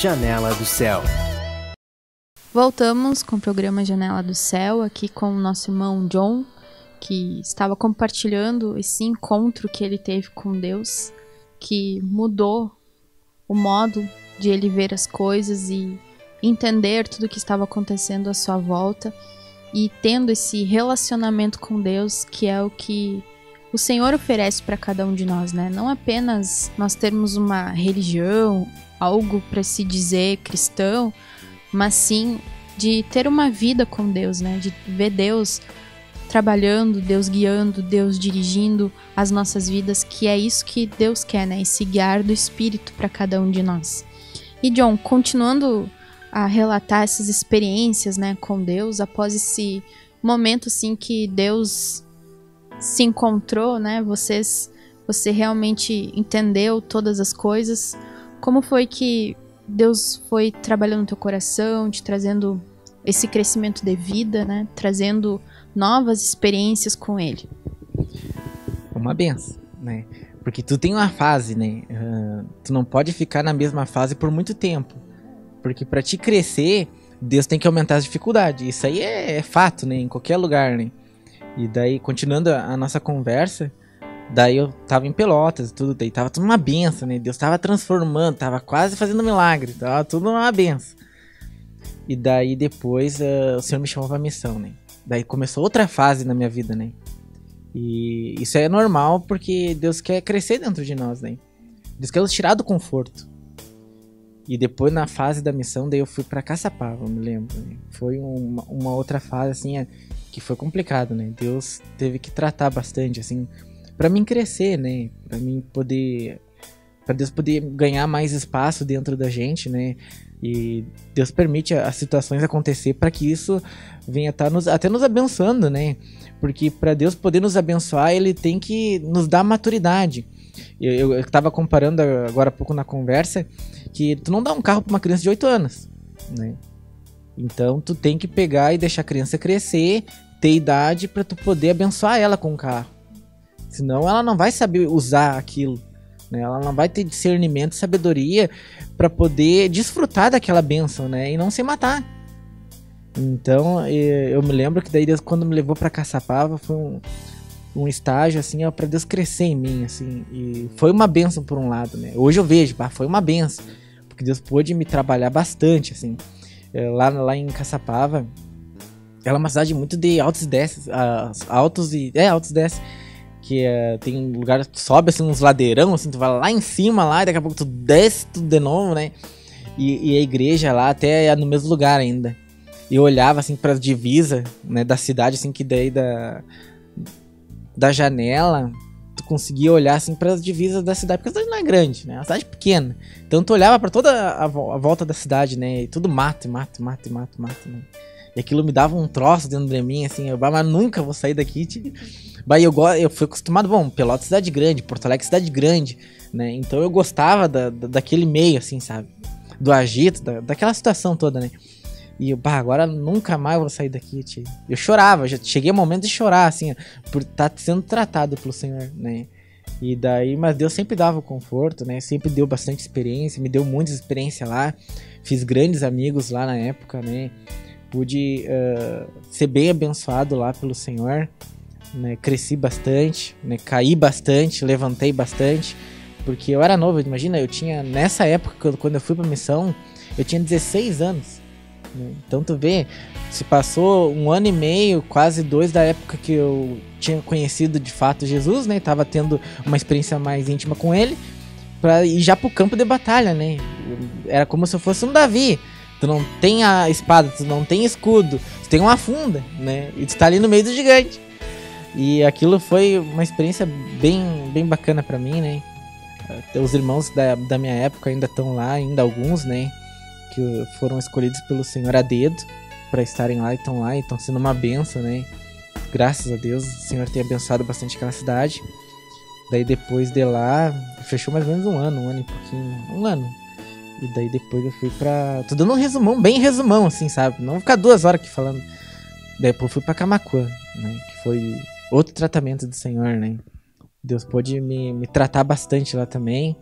Janela do Céu. Voltamos com o programa Janela do Céu, aqui com o nosso irmão John, que estava compartilhando esse encontro que ele teve com Deus, que mudou o modo de ele ver as coisas e entender tudo o que estava acontecendo à sua volta e tendo esse relacionamento com Deus, que é o que o Senhor oferece para cada um de nós, né? Não apenas nós termos uma religião, algo para se dizer cristão, mas sim de ter uma vida com Deus, né? De ver Deus trabalhando, Deus guiando, Deus dirigindo as nossas vidas, que é isso que Deus quer, né? Esse guiar do Espírito para cada um de nós. E John, continuando a relatar essas experiências, né, com Deus, após esse momento assim que Deus se encontrou, né? Vocês, você realmente entendeu todas as coisas. Como foi que Deus foi trabalhando no teu coração, te trazendo esse crescimento de vida, né? Trazendo novas experiências com Ele. Uma benção, né? Porque tu tem uma fase, né? Uh, tu não pode ficar na mesma fase por muito tempo. Porque para te crescer, Deus tem que aumentar as dificuldades. Isso aí é, é, fato, né? Em qualquer lugar, né? E daí, continuando a, a nossa conversa, daí eu tava em Pelotas e tudo, daí tava tudo uma benção, né? Deus tava transformando, tava quase fazendo milagre, tava tudo uma benção. E daí depois uh, o Senhor me chamou pra missão, né? Daí começou outra fase na minha vida, né? E isso é normal porque Deus quer crescer dentro de nós, né? Deus quer nos tirar do conforto. E depois na fase da missão, daí eu fui para Caçapava, me lembro. Né? Foi uma, uma, outra fase assim é, que foi complicado, né? Deus teve que tratar bastante assim para mim crescer, né? Para mim poder para Deus poder ganhar mais espaço dentro da gente, né? E Deus permite as situações acontecer para que isso venha estar tá nos, até nos abençoando, né? Porque para Deus poder nos abençoar, ele tem que nos dar maturidade. Eu, eu, tava comparando agora há pouco na conversa que tu não dá um carro para uma criança de 8 anos, né? Então tu tem que pegar e deixar a criança crescer, ter idade para tu poder abençoar ela com o carro. Senão ela não vai saber usar aquilo. Né? Ela não vai ter discernimento, sabedoria para poder desfrutar daquela benção, né? E não se matar. Então, eu me lembro que daí Deus, quando me levou para Caçapava, foi um, um estágio assim, para Deus crescer em mim, assim. E foi uma benção por um lado, né? Hoje eu vejo, bah, foi uma benção, porque Deus pôde me trabalhar bastante, assim. É, lá, lá em Caçapava, ela é uma cidade muito de altos e desces, uh, altos e é altos e desces que uh, tem um lugar tu sobe assim uns ladeirão, assim, tu vai lá em cima lá, e daqui a pouco tu desce tudo de novo, né? E, e a igreja lá até é no mesmo lugar ainda. E eu olhava assim para as divisas, né, da cidade assim que daí da da janela, tu conseguia olhar assim para as divisas da cidade, porque a cidade não é grande, né? É uma cidade pequena. Então tu olhava para toda a, a, volta da cidade, né? E tudo mato, mato, mato, mato, mato, né? E aquilo me dava um troço dentro de mim, assim, eu, mas nunca vou sair daqui. Tipo, Bahia, eu, eu fui acostumado, bom, Pelotas cidade grande, Porto Alegre cidade grande, né? Então eu gostava da, da daquele meio, assim, sabe? Do agito, da, daquela situação toda, né? E eu, bah, agora nunca mais vou sair daqui, tio. Eu chorava, já cheguei ao momento de chorar, assim, por estar tá sendo tratado pelo Senhor, né? E daí, mas Deus sempre dava o conforto, né? Sempre deu bastante experiência, me deu muita experiência lá. Fiz grandes amigos lá na época, né? Pude uh, ser bem abençoado lá pelo Senhor né, cresci bastante, né, caí bastante, levantei bastante, porque eu era novo, imagina, eu tinha, nessa época, quando eu fui pra missão, eu tinha 16 anos. Né? Então tu vê, se passou um ano e meio, quase dois da época que eu tinha conhecido de fato Jesus, né, tava tendo uma experiência mais íntima com ele, para ir já pro campo de batalha, né, era como se eu fosse um Davi, tu não tem a espada, tu não tem escudo, tu tem uma funda, né, e tu tá ali no meio do gigante. E aquilo foi uma experiência bem, bem bacana para mim, né? Os irmãos da, da minha época ainda estão lá, ainda alguns, né? Que foram escolhidos pelo Senhor a dedo para estarem lá e estão lá e estão sendo uma benção, né? Graças a Deus, o Senhor tem abençoado bastante aquela cidade. Daí depois de lá, fechou mais ou menos um ano, um ano e pouquinho, um ano. E daí depois eu fui pra. Tô dando um resumão, bem resumão, assim, sabe? Não vou ficar duas horas aqui falando. Daí depois eu fui pra Camacuã, né? Que foi outro tratamento do Senhor, né? Deus pôde me, me tratar bastante lá também.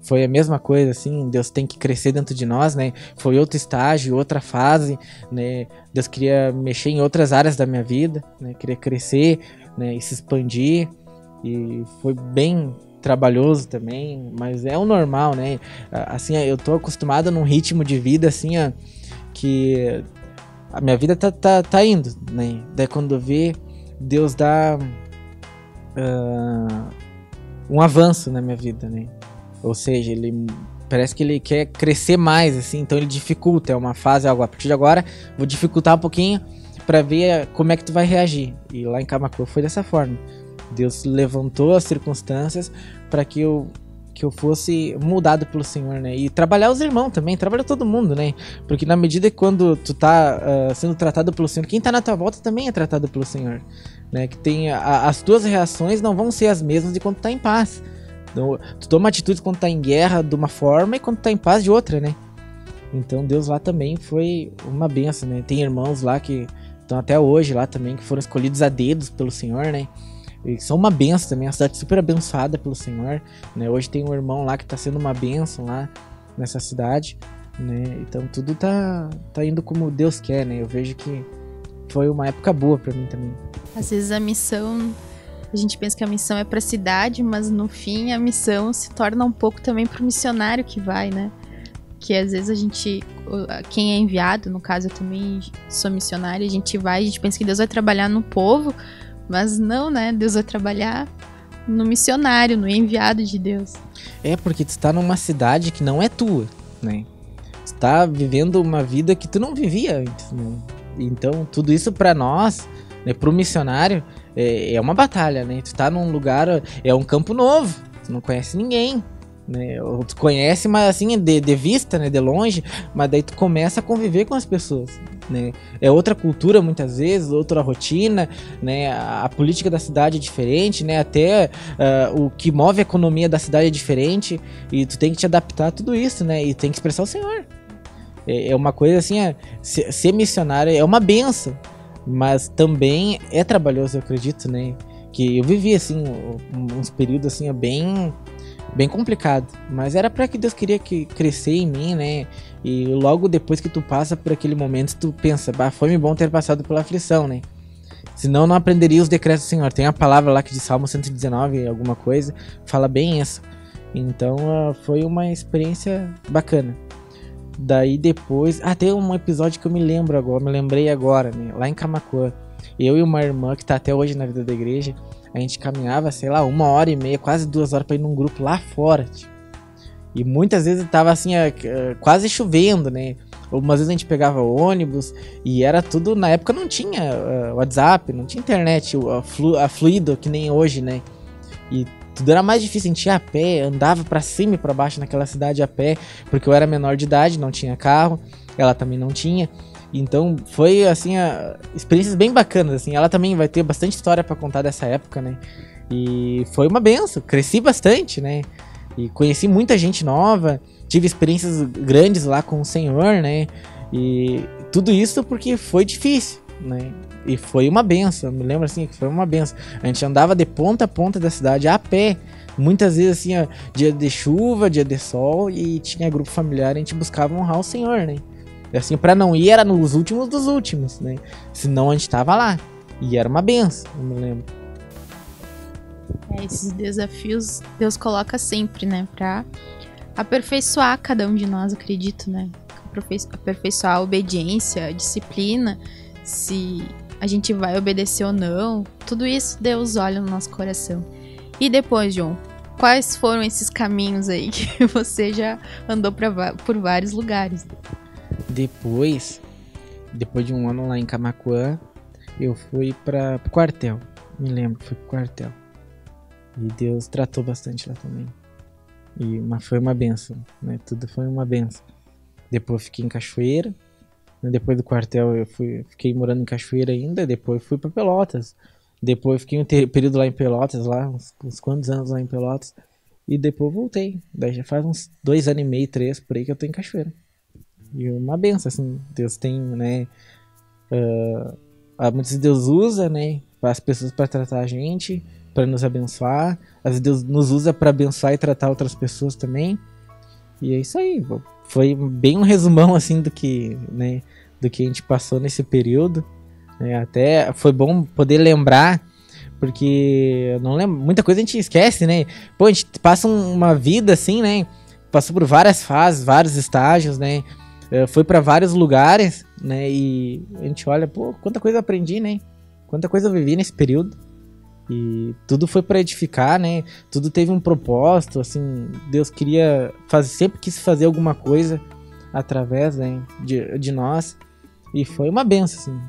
foi a mesma coisa, assim, Deus tem que crescer dentro de nós, né? Foi outro estágio, outra fase, né? Deus queria mexer em outras áreas da minha vida, né? Queria crescer, né? E se expandir. E foi bem trabalhoso também, mas é o normal, né? Assim, eu tô acostumado num ritmo de vida, assim, que a minha vida tá, tá, tá indo, né? Daí quando vê, Deus dá uh, um avanço na minha vida, né? Ou seja, ele parece que ele quer crescer mais, assim, então ele dificulta. É uma fase, algo a partir de agora, vou dificultar um pouquinho para ver como é que tu vai reagir. E lá em Kamakura foi dessa forma. Deus levantou as circunstâncias para que eu que eu fosse mudado pelo Senhor, né? E trabalhar os irmãos também, trabalhar todo mundo, né? Porque na medida que quando tu tá uh, sendo tratado pelo Senhor, quem tá na tua volta também é tratado pelo Senhor, né? Que tem a, as tuas reações não vão ser as mesmas de quando tá em paz. Então, tu toma atitude quando tá em guerra de uma forma e quando tá em paz de outra, né? Então Deus lá também foi uma benção, né? Tem irmãos lá que estão até hoje lá também, que foram escolhidos a dedos pelo Senhor, né? E são uma benção também, a cidade super abençoada pelo Senhor, né? Hoje tem um irmão lá que tá sendo uma benção lá nessa cidade, né? Então tudo tá, tá indo como Deus quer, né? Eu vejo que foi uma época boa para mim também. Às vezes a missão a gente pensa que a missão é para a cidade, mas no fim a missão se torna um pouco também para o missionário que vai, né? Que às vezes a gente, quem é enviado, no caso eu também sou missionária, a gente vai, a gente pensa que Deus vai trabalhar no povo, mas não, né? Deus vai trabalhar no missionário, no enviado de Deus. É, porque tu está numa cidade que não é tua, né? Tu tá vivendo uma vida que tu não vivia antes, né? Então, tudo isso para nós, né, pro missionário, é, é uma batalha, né? Tu tá num lugar, é um campo novo, tu não conhece ninguém, né? Ou tu conhece, mas assim, de, de vista, né? De longe, mas daí tu começa a conviver com as pessoas, né? É outra cultura muitas vezes, outra rotina, né? A, a política da cidade é diferente, né? Até uh, o que move a economia da cidade é diferente e tu tem que te adaptar a tudo isso, né? E tem que expressar o Senhor. É, é uma coisa assim, é, ser, missionário é uma benção mas também é trabalhoso, eu acredito, né? Que eu vivi assim uns períodos assim bem bem complicado, mas era para que Deus queria que crescer em mim, né? E logo depois que tu passa por aquele momento, tu pensa, bah, foi bom ter passado pela aflição, né? Senão não aprenderia os decretos do Senhor. Tem a palavra lá que de Salmo 119, alguma coisa, fala bem isso. Então uh, foi uma experiência bacana. Daí depois. Ah, tem um episódio que eu me lembro agora, me lembrei agora, né? Lá em Camacuã. Eu e uma irmã que tá até hoje na vida da igreja, a gente caminhava, sei lá, uma hora e meia, quase duas horas pra ir num grupo lá fora. Tipo. E muitas vezes tava assim, quase chovendo, né? Algumas vezes a gente pegava ônibus e era tudo. Na época não tinha uh, WhatsApp, não tinha internet, a, flu, a fluido que nem hoje, né? E tudo era mais difícil, a gente ia a pé, andava para cima e para baixo naquela cidade a pé, porque eu era menor de idade, não tinha carro, ela também não tinha. Então foi assim, a, experiências bem bacanas assim. Ela também vai ter bastante história para contar dessa época, né? E foi uma benção, cresci bastante, né? E conheci muita gente nova, tive experiências grandes lá com o Senhor, né? E tudo isso porque foi difícil, né? E foi uma benção, me lembro assim que foi uma benção. A gente andava de ponta a ponta da cidade a pé. Muitas vezes assim, ó, dia de chuva, dia de sol e tinha grupo familiar, a gente buscava honrar o Senhor, né? Assim, para não ir era nos últimos dos últimos, né? Senão a gente tava lá. E era uma benção, eu me lembro. É, esses desafios Deus coloca sempre, né? Pra aperfeiçoar cada um de nós, acredito, né? Aperfeiçoar a obediência, a disciplina. Se a gente vai obedecer ou não. Tudo isso Deus olha no nosso coração. E depois, João, quais foram esses caminhos aí que você já andou pra, por vários lugares? Depois, depois de um ano lá em Camacuã, eu fui para o quartel. Me lembro, fui pro quartel. E Deus tratou bastante lá também. E mas foi uma benção, né? Tudo foi uma benção. Depois fiquei em Cachoeira, depois do quartel eu fui, fiquei morando em Cachoeira ainda, depois fui para Pelotas. Depois fiquei um período lá em Pelotas, lá, uns, uns, quantos anos lá em Pelotas. E depois voltei. Daí já faz uns dois anos e meio, três por aí que eu tô em Cachoeira. E uma benção, assim, Deus tem, né? Uh, muitas vezes Deus usa, né? As pessoas para tratar a gente, para nos abençoar. Às vezes Deus nos usa para abençoar e tratar outras pessoas também. E é isso aí. Foi bem um resumão assim do que, né, do que a gente passou nesse período. É, até foi bom poder lembrar, porque não lembro, muita coisa a gente esquece, né? Pô, a gente passa uma vida assim, né? Passou por várias fases, vários estágios, né? É, foi para vários lugares, né? E a gente olha, pô, quanta coisa aprendi, né? Quanta coisa eu vivi nesse período. E tudo foi para edificar, né? Tudo teve um propósito, assim, Deus queria fazer, sempre quis fazer alguma coisa através né, de, de nós. E foi uma benção, assim.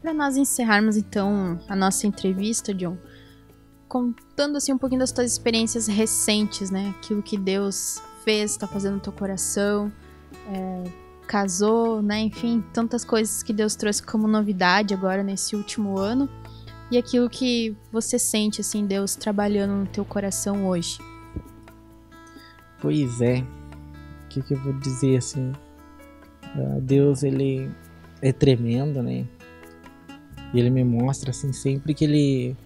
Para nós encerrarmos então a nossa entrevista, John, contando assim um pouquinho das tuas experiências recentes, né? Aquilo que Deus fez, está fazendo no teu coração, é, casou, né? Enfim, tantas coisas que Deus trouxe como novidade agora nesse último ano e aquilo que você sente assim Deus trabalhando no teu coração hoje. Pois é, o que, que eu vou dizer assim? Uh, Deus ele é tremendo, né? E ele me mostra assim sempre que ele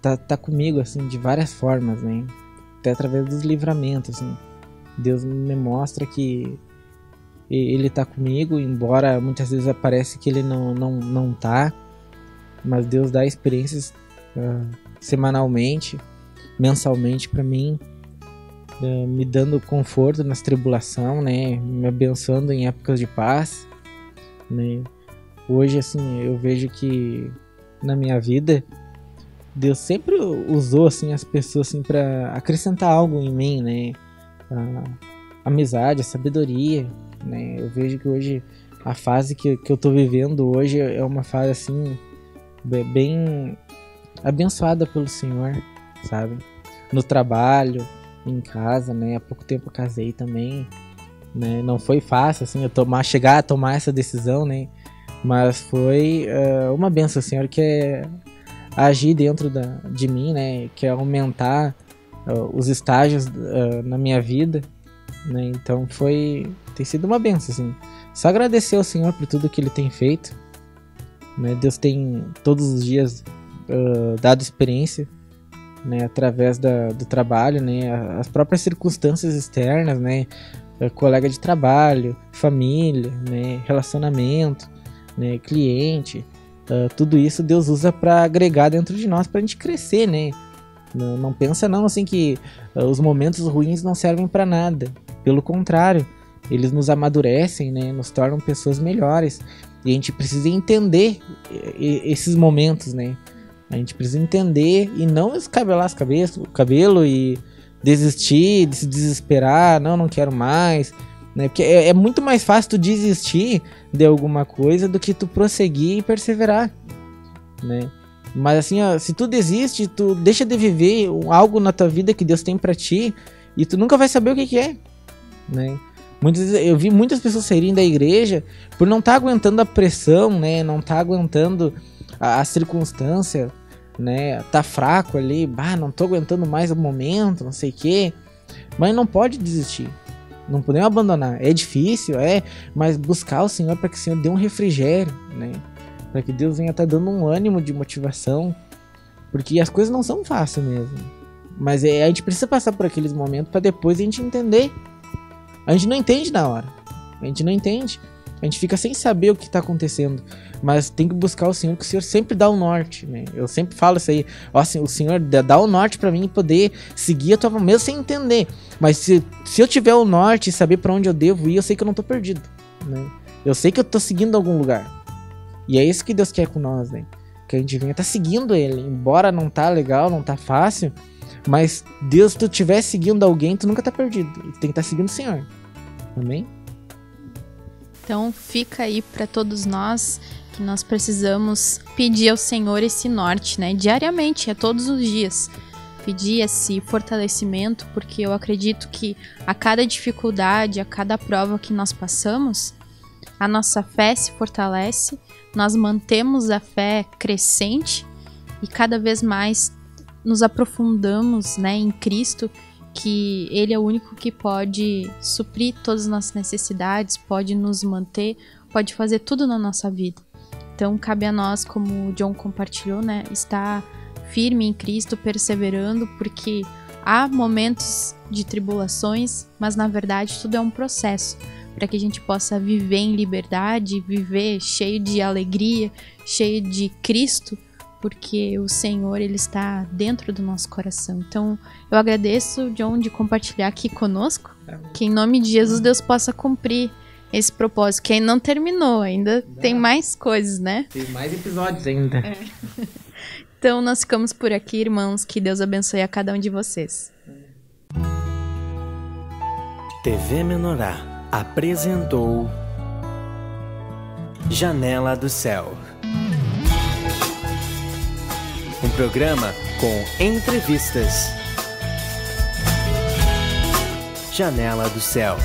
tá, tá comigo assim de várias formas, né? Até através dos livramentos, assim. Deus me mostra que ele tá comigo, embora muitas vezes aparece que ele não não não tá, mas Deus dá experiências uh, semanalmente, mensalmente para mim, uh, me dando conforto nas tribulação, né? Me abençoando em épocas de paz, né? Hoje, assim, eu vejo que na minha vida Deus sempre usou assim as pessoas assim para acrescentar algo em mim, né? A amizade, a sabedoria, né? Eu vejo que hoje a fase que, que eu tô vivendo hoje é uma fase assim bem abençoada pelo Senhor, sabe? No trabalho, em casa, né? Há pouco tempo eu casei também, né? Não foi fácil assim eu tomar chegar a tomar essa decisão, né? Mas foi uh, uma benção, Senhor, que é agir dentro da, de mim, né? Que é aumentar uh, os estágios uh, na minha vida, né? Então foi tem sido uma benção, assim. Só agradecer ao Senhor por tudo que Ele tem feito. Né? Deus tem todos os dias dado experiência né, através da, do trabalho, né, as próprias circunstâncias externas, né, colega de trabalho, família, né, relacionamento, né, cliente, uh, tudo isso Deus usa para agregar dentro de nós para a gente crescer, né? Não, não, pensa não assim que uh, os momentos ruins não servem para nada. Pelo contrário, eles nos amadurecem, né? Nos tornam pessoas melhores. E a gente precisa entender esses momentos, né? A gente precisa entender e não escabelar as cabeças, o cabelo e desistir, de se desesperar, não, não quero mais, né? Porque é, é, muito mais fácil tu desistir de alguma coisa do que tu prosseguir e perseverar, né? Mas assim, ó, se tu desiste, tu deixa de viver algo na tua vida que Deus tem para ti e tu nunca vai saber o que, que é, né? Muitas eu vi muitas pessoas saírem da igreja por não estar tá aguentando a pressão, né? Não estar tá aguentando a, a, circunstância, né? Tá fraco ali, bah, não tô aguentando mais o momento, não sei o quê. Mas não pode desistir, não podemos abandonar. É difícil, é, mas buscar o Senhor para que o Senhor dê um refrigério, né? Para que Deus venha estar tá dando um ânimo de motivação, porque as coisas não são fáceis mesmo. Mas é, a gente precisa passar por aqueles momentos para depois a gente entender. A gente não entende na hora. A gente não entende. A gente fica sem saber o que está acontecendo. Mas tem que buscar o Senhor, que o Senhor sempre dá o norte, né? Eu sempre falo isso aí. Ó, assim, o Senhor dá o norte para mim poder seguir a tua mesmo sem entender. Mas se, se eu tiver o norte e saber para onde eu devo ir, eu sei que eu não tô perdido, né? Eu sei que eu tô seguindo algum lugar. E é isso que Deus quer com nós, né? Que a gente venha tá seguindo Ele. Embora não tá legal, não tá fácil. Mas Deus, se tu estiver seguindo alguém, tu nunca tá perdido. Tu tem que estar tá seguindo o Senhor. Amém? Então fica aí para todos nós que nós precisamos pedir ao Senhor esse norte, né? Diariamente, é todos os dias. Pedir esse fortalecimento, porque eu acredito que a cada dificuldade, a cada prova que nós passamos, a nossa fé se fortalece, nós mantemos a fé crescente e cada vez mais nos aprofundamos, né, em Cristo que Ele é o único que pode suprir todas as nossas necessidades, pode nos manter, pode fazer tudo na nossa vida. Então, cabe a nós, como o John compartilhou, né, estar firme em Cristo, perseverando, porque há momentos de tribulações, mas na verdade tudo é um processo para que a gente possa viver em liberdade, viver cheio de alegria, cheio de Cristo, porque o Senhor ele está dentro do nosso coração. Então, eu agradeço John de compartilhar aqui conosco, que em nome de Jesus Deus possa cumprir esse propósito, que ainda não terminou, ainda tem mais coisas, né? Tem mais episódios ainda. É. então, nós ficamos por aqui, irmãos. Que Deus abençoe a cada um de vocês. TV Menorá apresentou Janela do Céu. Um programa com entrevistas. Janela do Céu.